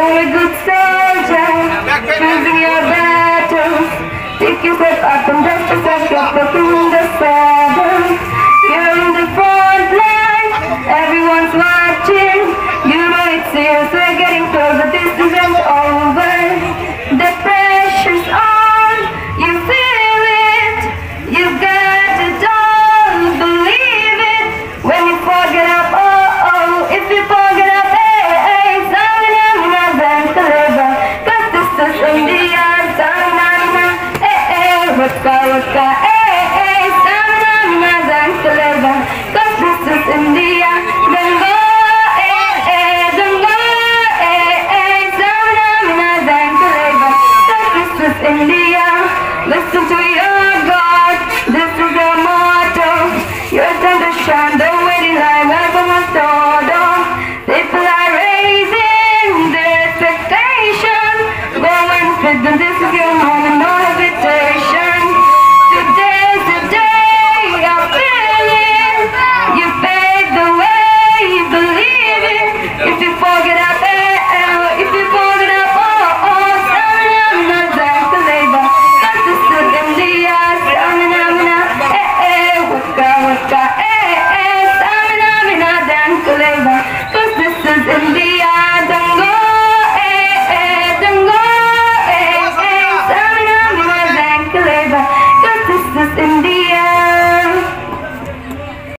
A good Ganga, hey hey, Tsamina mina zangalewa. Cause this is India, listen to your God, this is your motto. Your time to shine, the waiting line, welcome todo. People are raising their expectations. Go and fit them, this is your moment.